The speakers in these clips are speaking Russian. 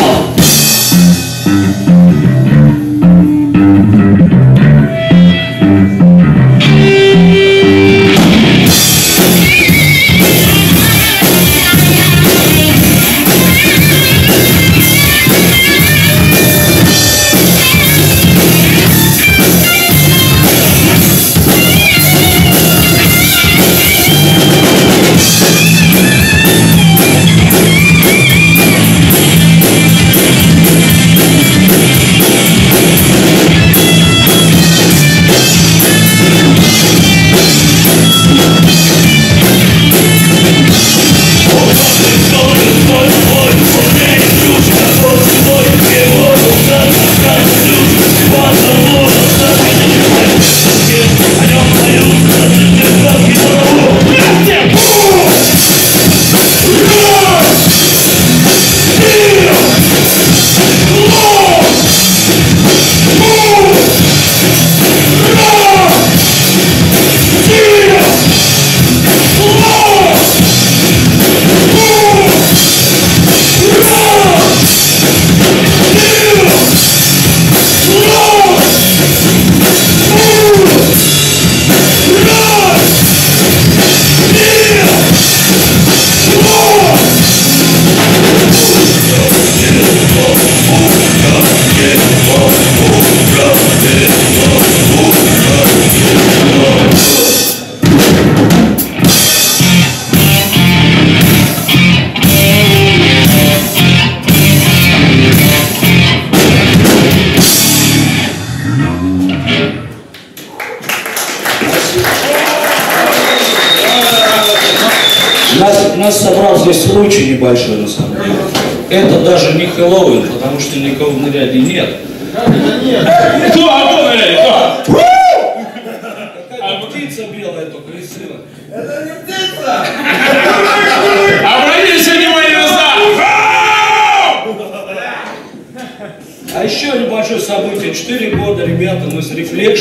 Oh!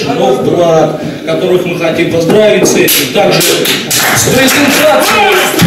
шагов два, которых мы хотим поздравить с этим. Также с презентацией.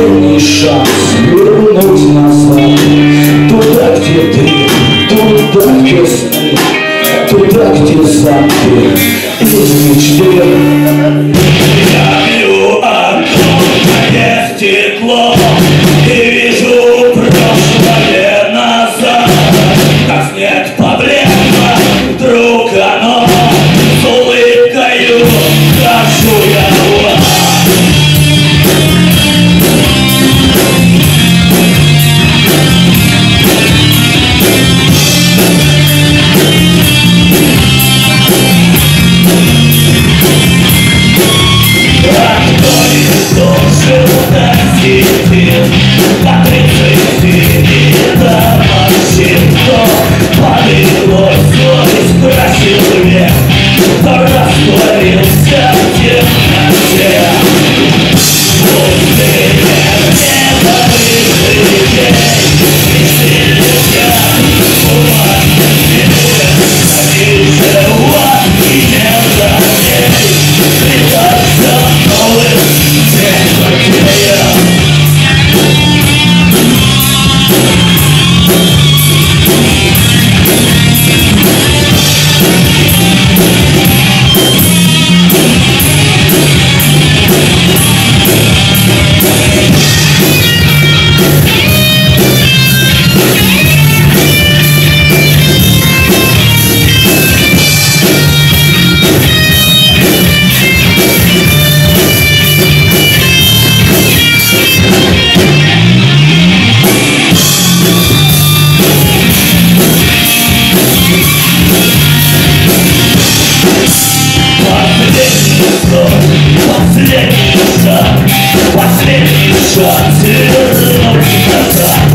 последний шанс. Вернуть назад Туда, где ты, туда, где сны Туда, где запах и мечты Cut it, cut it